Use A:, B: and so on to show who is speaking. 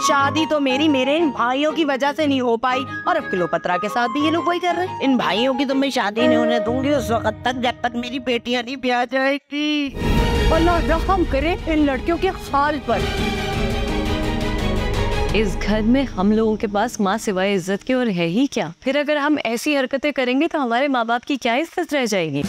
A: शादी तो मेरी मेरे इन भाइयों की वजह से नहीं हो पाई। और अब किलोपत्रा के साथ भी ये लोग वही कर रहे हैं।
B: इन भाइयों की तो मैं शादी नहीं होने दूँगी उस वक्त तक जब तक मेरी बेटियाँ नहीं ब्याह जाएगी।
A: अल्लाह रहम करे इन लड़कियों के हाल पर।
C: इस घर में हम लोगों के पास माँ सिवाय इज़्ज़त के और है ही क्या? फिर अगर हम ऐसी हरकतें करेंगे तो हमारे माँ बाप की क्या इज़्ज़त रह जाएगी?